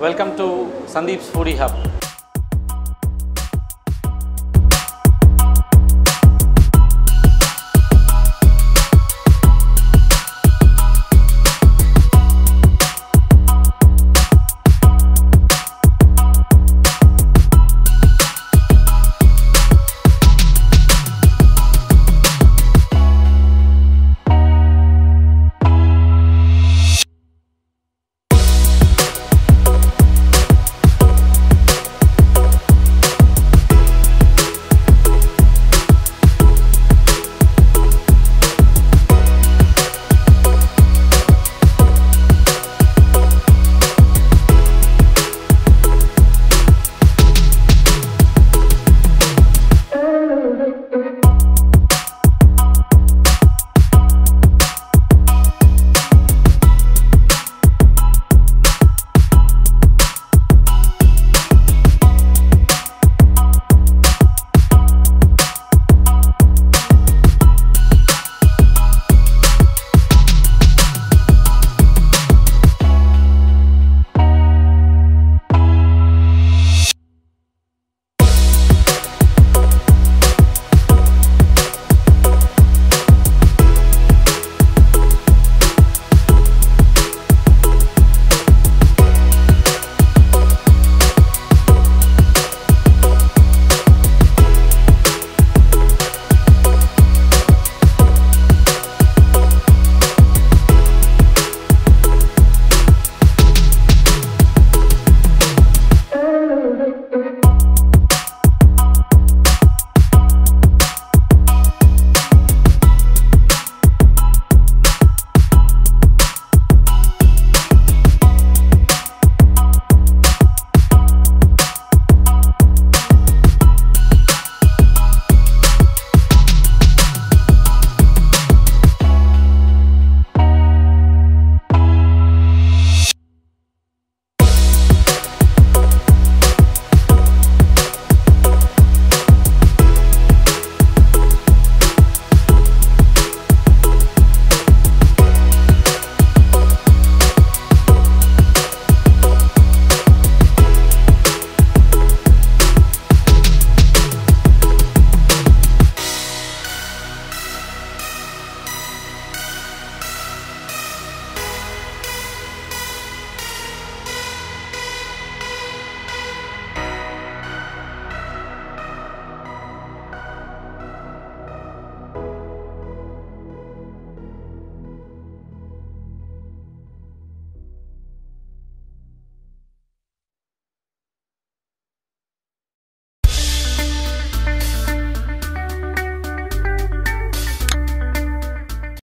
Welcome to Sandeep's Foodie Hub.